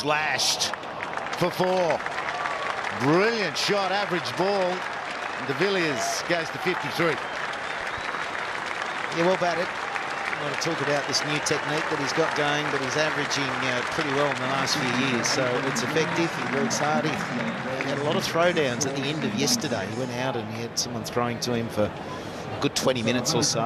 slashed for four. Brilliant shot, average ball. De Villiers goes to 53. Yeah, well batted. I want to talk about this new technique that he's got going, but he's averaging uh, pretty well in the last few years, so it's effective. He works hard. He, he had a lot of throwdowns at the end of yesterday. He went out and he had someone throwing to him for a good 20 minutes or so.